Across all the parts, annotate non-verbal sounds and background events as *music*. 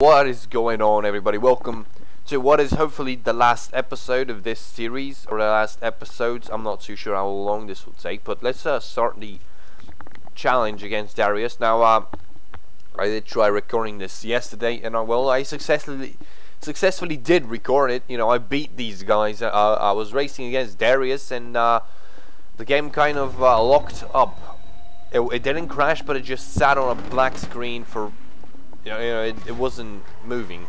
What is going on everybody? Welcome to what is hopefully the last episode of this series or the last episodes. I'm not too sure how long this will take, but let's uh, start the challenge against Darius. Now, uh, I did try recording this yesterday, and uh, well, I successfully successfully did record it. You know, I beat these guys. Uh, I was racing against Darius, and uh, the game kind of uh, locked up. It, it didn't crash, but it just sat on a black screen for you know, you know it, it wasn't moving,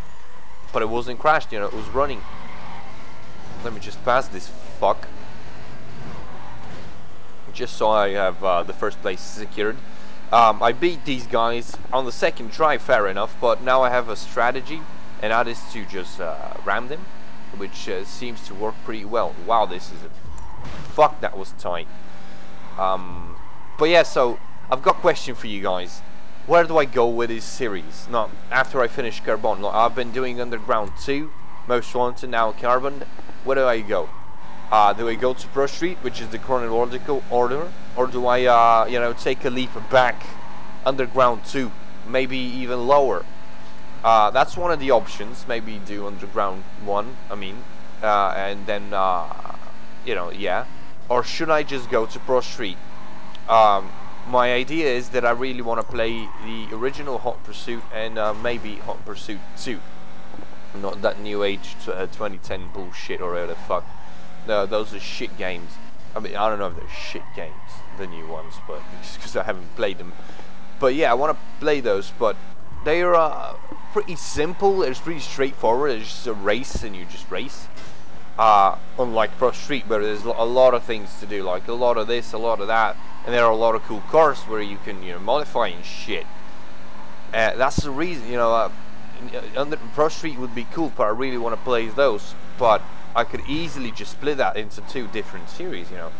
but it wasn't crashed. You know, it was running. Let me just pass this fuck. Just so I have uh, the first place secured. Um, I beat these guys on the second try, fair enough, but now I have a strategy, and that is to just uh, ram them, which uh, seems to work pretty well. Wow, this is a... Fuck, that was tight. Um, but yeah, so, I've got a question for you guys where do I go with this series? Now, after I finish Carbon, I've been doing Underground 2, Most Wanted, now Carbon. Where do I go? Uh, do I go to Pro Street, which is the chronological order, or do I, uh, you know, take a leap back, Underground 2, maybe even lower? Uh, that's one of the options. Maybe do Underground 1, I mean, uh, and then, uh, you know, yeah. Or should I just go to Pro Street? Um, my idea is that I really want to play the original Hot Pursuit and uh, maybe Hot Pursuit 2. Not that new age uh, 2010 bullshit or whatever the fuck. No, those are shit games. I mean, I don't know if they're shit games, the new ones, but *laughs* because I haven't played them. But yeah, I want to play those, but they are uh, pretty simple. It's pretty straightforward. It's just a race, and you just race. Uh, unlike Pro Street, where there's a lot of things to do, like a lot of this, a lot of that and there are a lot of cool cars where you can you know modify and shit. Uh, that's the reason you know. Uh, under Pro Street would be cool, but I really want to play those. But I could easily just split that into two different series. You know,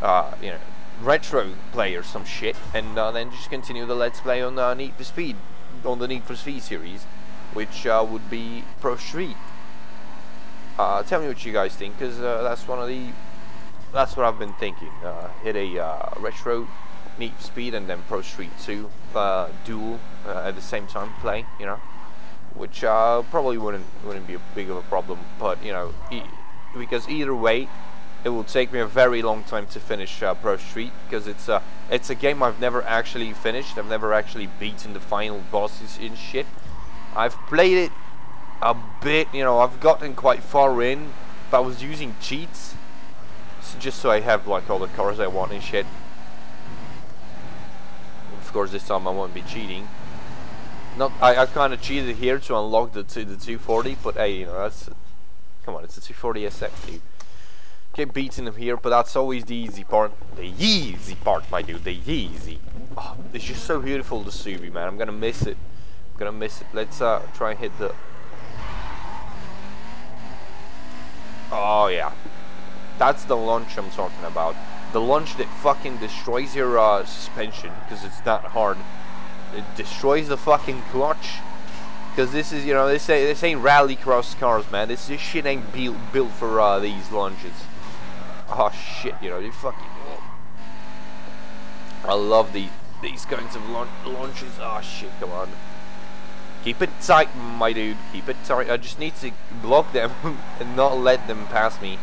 uh, you know, retro play or some shit, and uh, then just continue the Let's Play on uh, Need for Speed, on the Need for Speed series, which uh, would be Pro Street. Uh, tell me what you guys think, because uh, that's one of the that's what I've been thinking. Uh, hit a uh, retro Need Speed and then Pro Street 2 uh, dual uh, at the same time play, you know, which uh, probably wouldn't wouldn't be a big of a problem. But you know, e because either way, it will take me a very long time to finish uh, Pro Street because it's a it's a game I've never actually finished. I've never actually beaten the final bosses in shit. I've played it a bit, you know, I've gotten quite far in, but I was using cheats just so I have like all the cars I want and shit. Of course, this time I won't be cheating. Not, I, I kind of cheated here to unlock the the 240, but hey, you know that's come on, it's a 240 SX, dude. Get beating him here, but that's always the easy part. The easy part, my dude. The easy. Oh, it's just so beautiful, the Subi, man. I'm gonna miss it. I'm gonna miss it. Let's uh, try and hit the. Oh yeah, that's the launch I'm talking about. The launch that fucking destroys your uh, suspension because it's that hard. It destroys the fucking clutch. Because this is, you know, this, this ain't rallycross cars, man. This, this shit ain't built, built for uh, these launches. Oh shit, you know, they fucking... I love these, these kinds of launches. Oh shit, come on. Keep it tight, my dude. Keep it tight. I just need to block them *laughs* and not let them pass me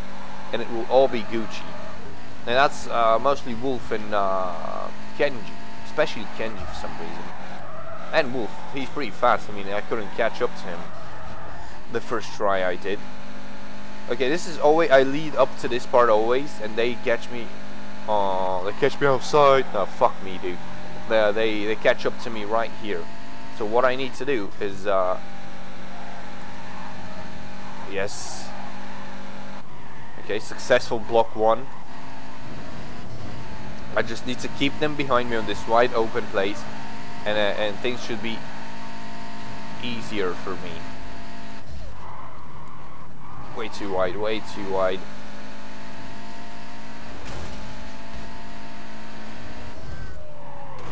and it will all be Gucci. And that's uh, mostly Wolf and uh, Kenji, especially Kenji for some reason. And Wolf, he's pretty fast. I mean, I couldn't catch up to him the first try I did. Okay, this is always I lead up to this part always, and they catch me. Oh, they catch me outside. No, fuck me, dude. They they they catch up to me right here. So what I need to do is uh. Yes, Okay, successful block one. I just need to keep them behind me on this wide open place and, uh, and things should be easier for me. Way too wide, way too wide.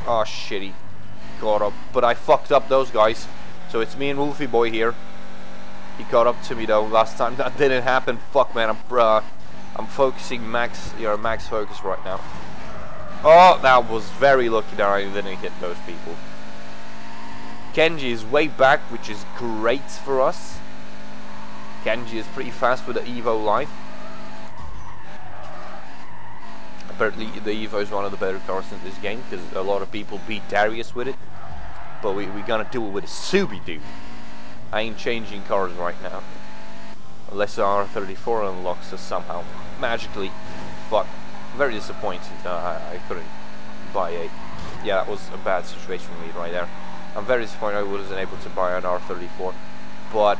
Oh shitty. Got up. But I fucked up those guys. So it's me and Wolfie Boy here. He caught up to me though last time. That didn't happen. Fuck man, I'm uh, I'm focusing max, you know, max focus right now. Oh, that was very lucky that I didn't hit those people. Kenji is way back, which is great for us. Kenji is pretty fast with the Evo Life. Apparently the Evo is one of the better cars in this game because a lot of people beat Darius with it. But we, we're gonna do it with a Subi dude. I ain't changing cars right now. Unless the R34 unlocks us somehow. Magically. But very disappointed uh, I, I couldn't buy a... Yeah, that was a bad situation for me right there. I'm very disappointed I wasn't able to buy an R34. But,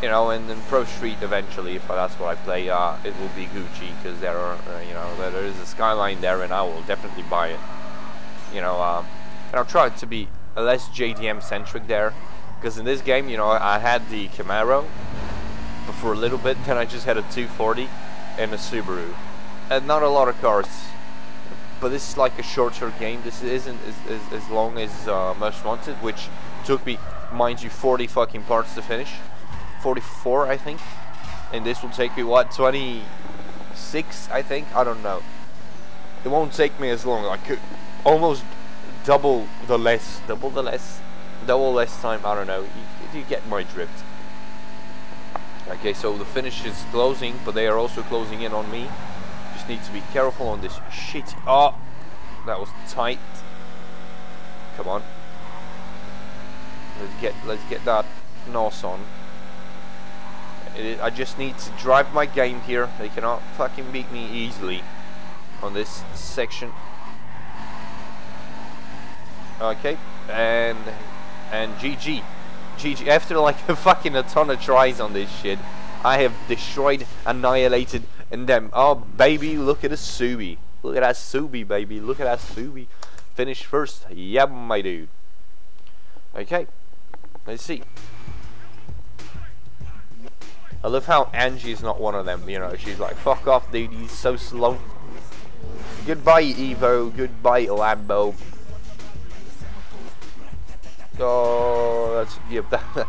you know, in, in Pro Street eventually, if that's what I play, uh, it will be Gucci because there are, uh, you know, there is a Skyline there and I will definitely buy it. You know, um, and I'll try to be less JDM centric there. Because in this game, you know, I had the Camaro, but for a little bit, then I just had a 240 and a Subaru. And not a lot of cars but this is like a shorter game. This isn't as, as, as long as uh, Most Wanted, which took me, mind you, 40 fucking parts to finish. 44, I think. And this will take me, what, 26, I think? I don't know. It won't take me as long. Like, almost double the less, double the less, double less time. I don't know. You, you get my drift. Okay, so the finish is closing, but they are also closing in on me just need to be careful on this shit. Oh, that was tight. Come on. Let's get let's get that NOS on. I just need to drive my game here. They cannot fucking beat me easily on this section. Okay, and and GG. GG. After like a *laughs* fucking a ton of tries on this shit, I have destroyed, annihilated, and then, oh baby, look at a Subi. Look at that Subi, baby. Look at that Subi. Finish first. Yeah, my dude. Okay. Let's see. I love how Angie is not one of them, you know, she's like, fuck off dude, he's so slow. Goodbye Evo, goodbye Lambo. Oh, that's, yeah, *laughs* that,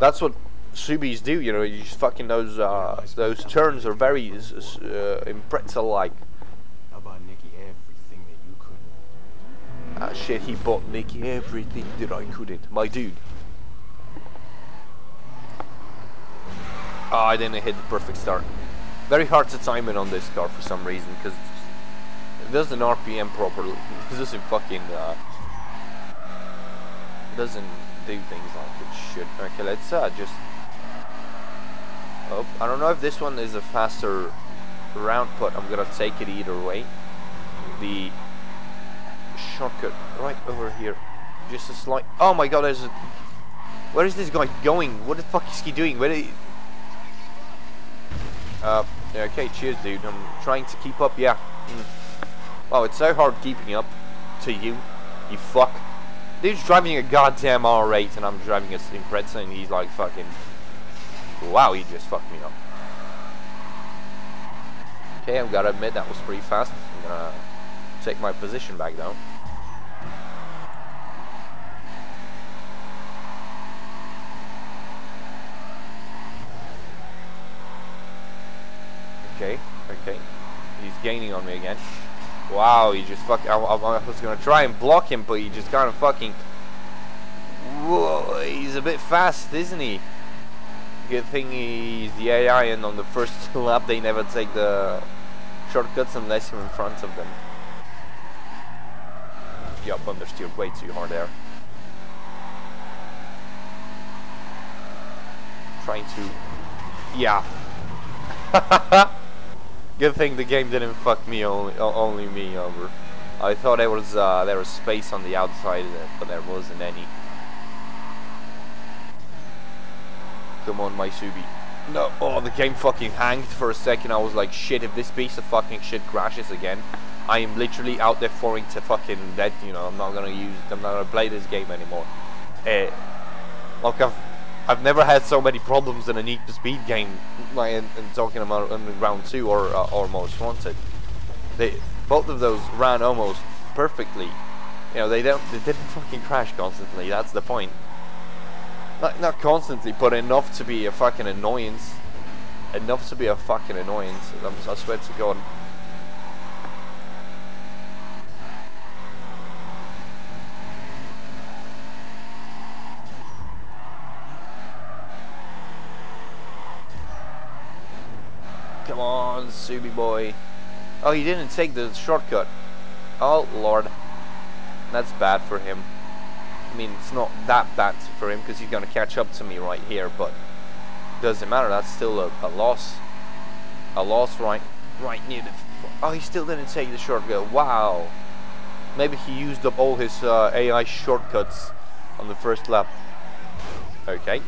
that's what Subis do, you know, you just fucking those uh, those turns are very uh, impressive like. I Nikki everything that you couldn't. Ah shit, he bought Nikki everything that I couldn't. My dude. Oh, I didn't hit the perfect start. Very hard to time it on this car for some reason, because it doesn't RPM properly. It doesn't fucking, uh, doesn't do things like it should. Okay, let's uh, just Oh, I don't know if this one is a faster round put. I'm gonna take it either way. The shortcut right over here. Just a slight. Oh my god, there's a. Where is this guy going? What the fuck is he doing? Where he... Uh, okay, cheers, dude. I'm trying to keep up. Yeah. Mm. Wow, it's so hard keeping up to you. You fuck. Dude's driving a goddamn R8 and I'm driving a Impreza and he's like fucking Wow, he just fucked me up. Okay, I've got to admit that was pretty fast. I'm gonna take my position back down. Okay, okay. He's gaining on me again. Wow, he just fuck. I, I, was gonna try and block him, but he just kind of fucking. Whoa, he's a bit fast, isn't he? good thing he's the AI and on the first *laughs* lap they never take the shortcuts unless you're in front of them. Yup, understeered way too hard there. Trying to... Yeah. *laughs* good thing the game didn't fuck me, only, only me over. I thought there was, uh, there was space on the outside, but there wasn't any. Come on, my Subi. No, oh, the game fucking hanged for a second. I was like, shit, if this piece of fucking shit crashes again, I am literally out there falling to fucking dead, you know, I'm not gonna use, I'm not gonna play this game anymore. Uh, like, I've, I've never had so many problems in a Need for Speed game, like, in, in talking about Underground 2 or, uh, or Most Wanted. They, both of those ran almost perfectly. You know, they don't, they didn't *laughs* fucking crash constantly, that's the point. Not, not constantly, but enough to be a fucking annoyance. Enough to be a fucking annoyance. I swear to God. Come on, Subi boy. Oh, he didn't take the shortcut. Oh, Lord. That's bad for him. I mean, it's not that bad for him because he's going to catch up to me right here, but doesn't matter. That's still a, a loss. A loss right right near the... Oh, he still didn't take the shortcut. Wow. Maybe he used up all his uh, AI shortcuts on the first lap. Okay.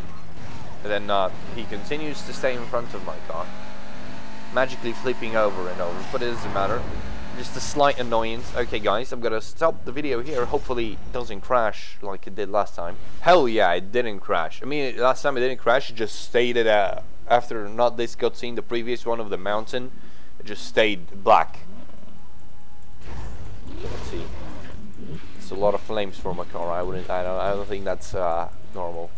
And then uh, he continues to stay in front of my car. Magically flipping over and over, but it doesn't matter. Just a slight annoyance. Okay guys, I'm gonna stop the video here. Hopefully it doesn't crash like it did last time. Hell yeah, it didn't crash. I mean, last time it didn't crash, it just stayed at, uh, after not this cutscene, the previous one of the mountain, it just stayed black. Let's see. It's a lot of flames for my car. I wouldn't. I don't. I don't think that's uh, normal.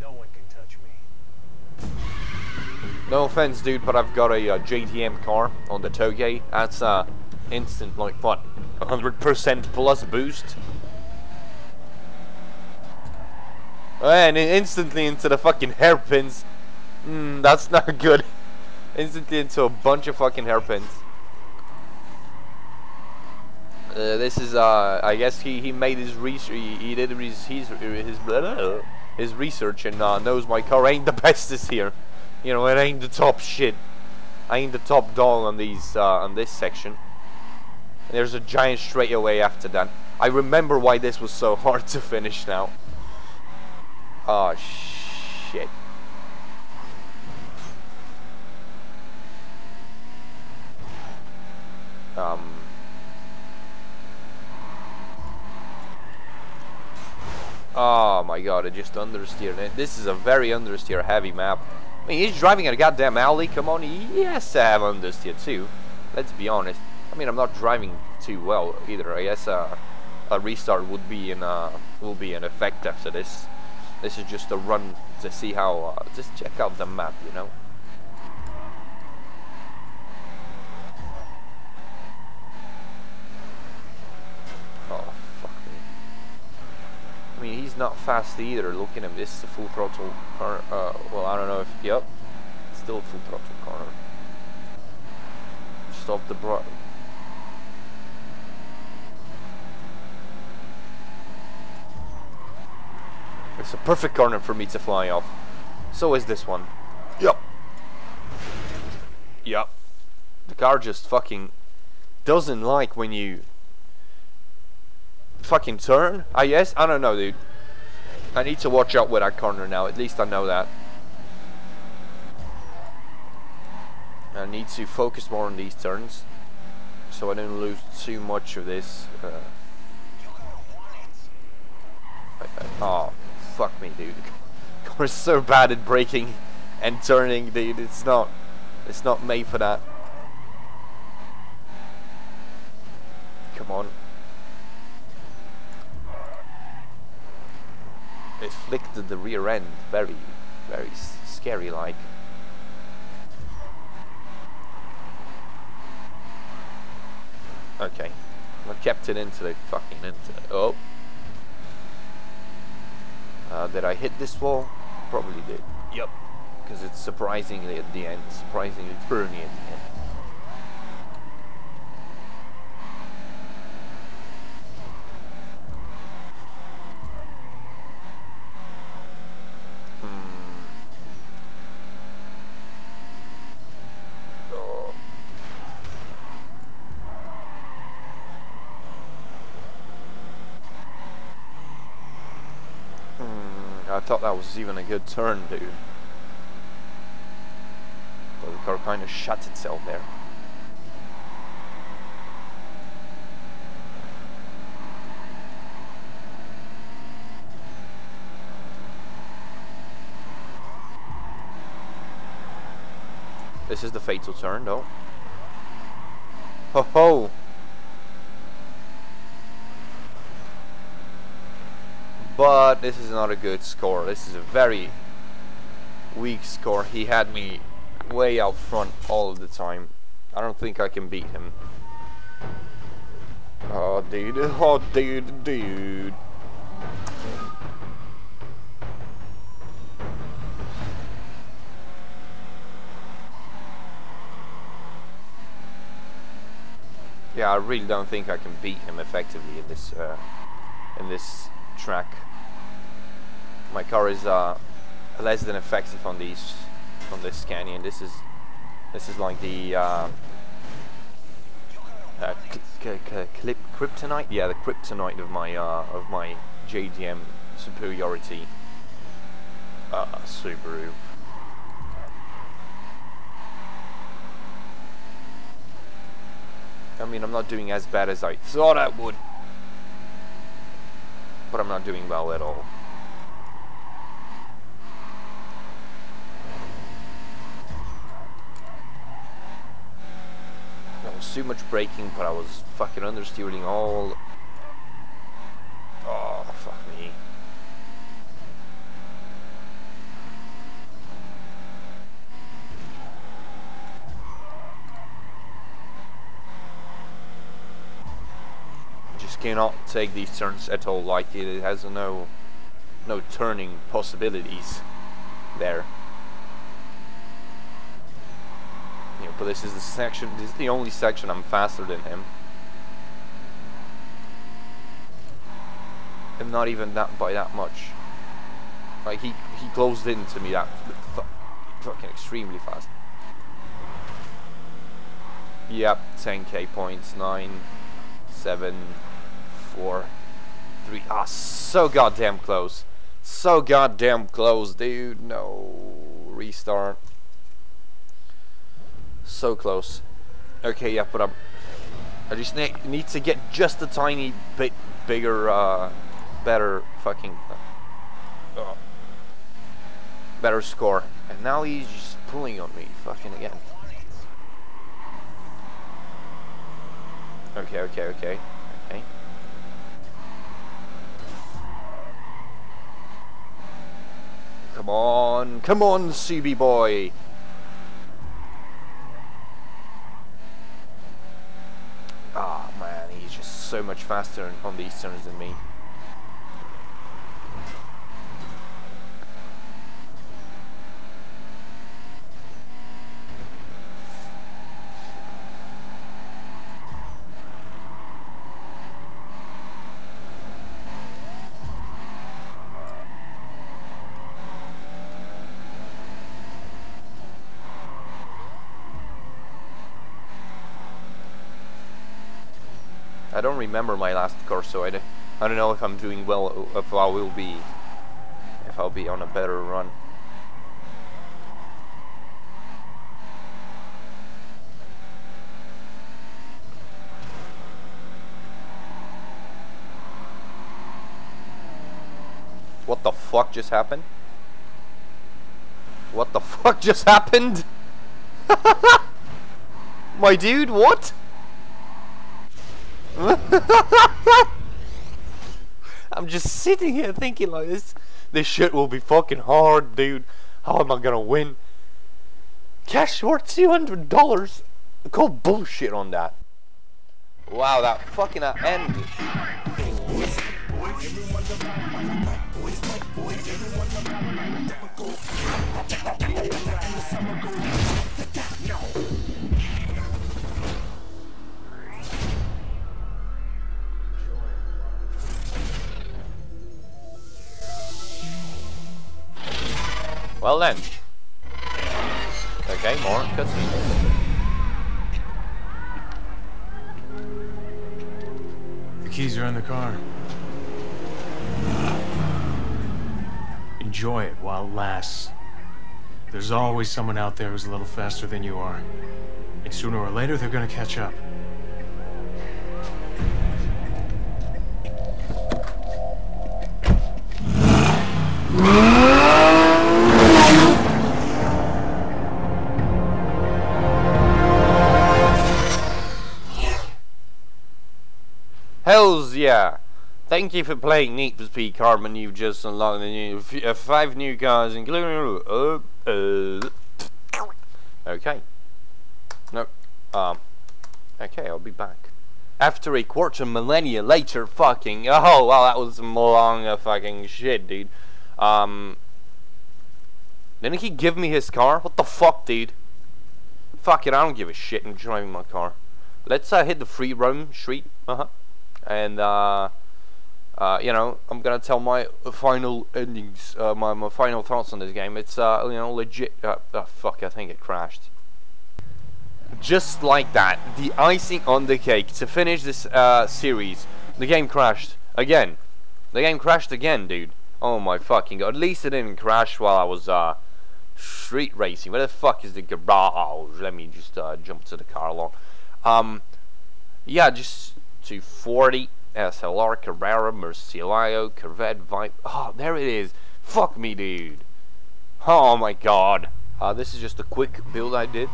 No one can touch me. No offense, dude, but I've got a uh, JDM car on the Touge. That's uh, instant, like what, 100% plus boost. And instantly into the fucking hairpins. Mm, that's not good. *laughs* instantly into a bunch of fucking hairpins. Uh, this is, uh, I guess he, he made his research, he, he did his, his, his, his research and uh, knows my car ain't the *laughs* bestest here. You know, it ain't the top shit. I ain't the top dog on these, uh, on this section. And there's a giant straightaway after that. I remember why this was so *laughs* hard to finish now. Oh, shit. Um... Oh my god, I just understeered. This is a very understeer heavy map. I mean, he's driving in a goddamn alley. Come on, has to have understeer too. Let's be honest. I mean, I'm not driving too well either. I guess uh, a restart would be in uh, will be in effect after this. This is just a run to see how. Uh, just check out the map, you know. Oh fuck me. I mean, he's not fast either. Looking at. This is a full throttle car. Uh, well, I don't know if. Yep. Still full throttle car. Stop the bro. It's a perfect corner for me to fly off. So is this one. Yep. Yep. The car just fucking doesn't like when you fucking turn, I guess. I don't know, dude. I need to watch out with that corner now. At least I know that. I need to focus more on these turns. So I don't lose too much of this. Uh, oh, fuck me, dude. *laughs* We're so bad at braking and turning, dude. It's not, it's not made for that. Come on. It flicked at the rear end, very, very scary like. Okay. I kept it into the fucking into the, oh. Uh, did I hit this wall? Probably did. Yep. Because it's surprisingly at the end, surprisingly turny at the end. I thought that was even a good turn, dude. But the car kind of shut itself there. This is the fatal turn, though. Ho ho! this is not a good score. This is a very weak score. He had me way out front all of the time. I don't think I can beat him. Oh, dude. *laughs* Oh, dude, dude. Yeah, I really don't think I can beat him effectively in this uh, in this track. My car is uh, less than effective on these on this canyon. This is this is like the uh, uh, clip kryptonite. Yeah, the kryptonite of my uh, of my JDM superiority uh, Subaru. I mean, I'm not doing as bad as I thought I would. But I'm not doing well at all. There was too much braking, but I was fucking understeering all... Oh, fuck me. Just cannot take these turns at all. Like it has no, no turning possibilities there. You know, but this is the section. This is the only section I'm faster than him. And not even that by that much. Like he he closed into me that fucking extremely fast. Yep, 10k points, 9, 7, 4, 3. Ah, so goddamn close. So goddamn close, dude. No. Restart. So close. Okay, yeah, but I'm... I just ne need to get just a tiny bit bigger, uh, better fucking... Uh, better score. And now he's just pulling on me fucking again. Okay, okay, okay, okay. Come on, come on, Subi boy. Ah, oh, man, he's just so much faster on the turns than me. I don't remember my last course, so I don't, I don't know if I'm doing well, if I will be, if I'll be on a better run. What the fuck just happened? What the *laughs* fuck just happened? *laughs* My dude, what? *laughs* I'm just sitting here thinking like this this shit will be fucking hard, dude. How am I gonna win? Cash hundred dollars. Call bullshit on that. Wow, that fucking uh, end. Well then. Okay, more cutscenes. The keys are in the car. Enjoy it while it lasts. There's always someone out there who's a little faster than you are. And sooner or later, they're gonna catch up. Thank you for playing Need for Speed Carbon. You've just unlocked the new uh, five new cars, including. Uh, uh, okay. No. Um. Okay, I'll be back. After a quarter millennia later, fucking. *laughs* Oh, well, that was some long fucking shit, dude. Um. Didn't he give me his car? What the fuck, dude? Fuck it, I don't give a shit. I'm driving my car. let's uh, hit the free roam street. Uh huh. And uh, uh, you know, I'm gonna tell my final endings, uh, my my final thoughts on this game. It's uh, you know, legit. Uh, oh, fuck, I think it crashed. Just like that, the icing on the cake to finish this uh, series. The game crashed again. The game crashed again, dude. Oh my fucking god. At least it didn't crash while I was uh, street racing. Where the fuck is the garage? Let me just uh, jump to the car along. Um, yeah, just 240 SLR Carrera Murcielago Corvette Vibe. Oh, there it is. Fuck me, dude. Oh my god. Uh, this is just a quick build I did.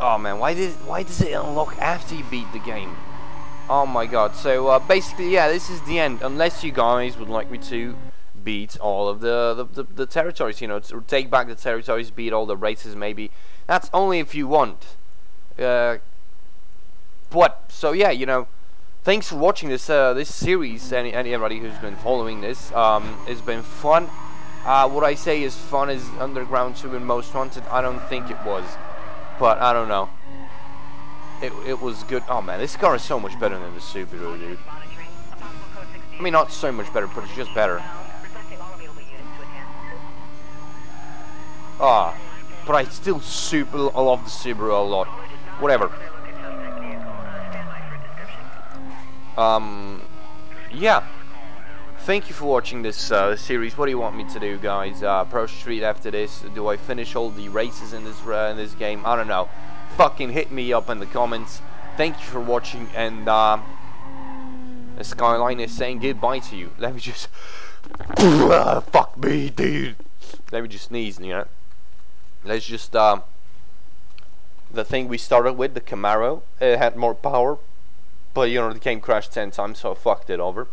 Oh man, why did why does it unlock after you beat the game? Oh my god. So uh, basically, yeah, this is the end. Unless you guys would like me to beat all of the the, the, the territories, you know, take back the territories, beat all the races, maybe. That's only if you want. Uh, but so yeah, you know, thanks for watching this uh, this series. Any anybody who's been following this, um, it's been fun. Uh, what I say is fun is Underground 2 and Most Wanted. I don't think it was. But I don't know. It, it was good. Oh man, this car is so much better than the Subaru, dude. I mean, not so much better, but it's just better. Ah, but I still super love the Subaru a lot. Whatever. Um, yeah. Thank you for watching this uh, series. What do you want me to do, guys? Uh, Pro Street after this? Do I finish all the races in this uh, in this game? I don't know. Fucking hit me up in the comments. Thank you for watching, and uh, Skyline is saying goodbye to you. *laughs* Let me just... *laughs* Fuck me, dude. Let me just sneeze, you know. Let's just... Uh, the thing we started with, the Camaro, it had more power, but you know the game crashed 10 times, so I fucked it over.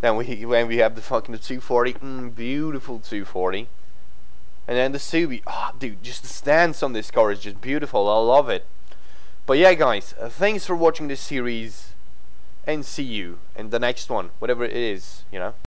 Then we when we have the fucking the 240, mm, beautiful 240. And then the Subi, oh dude, just the stance on this car is just beautiful. I love it. But yeah, guys, uh, thanks for watching this series, and see you in the next one, whatever it is, you know.